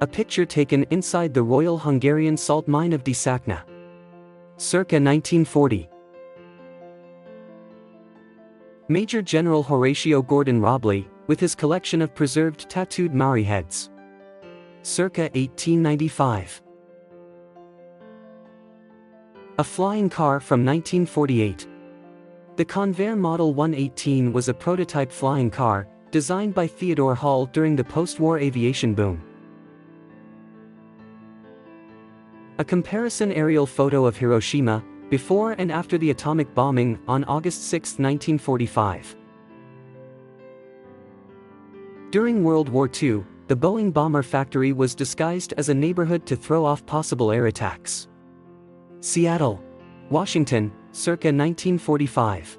A picture taken inside the Royal Hungarian salt mine of Désakna. Circa 1940. Major General Horatio Gordon Robley, with his collection of preserved tattooed Maori heads. Circa 1895. A flying car from 1948. The Convair Model 118 was a prototype flying car, designed by Theodore Hall during the post-war aviation boom. A comparison aerial photo of Hiroshima, before and after the atomic bombing on August 6, 1945. During World War II, the Boeing bomber factory was disguised as a neighborhood to throw off possible air attacks. Seattle, Washington, circa 1945.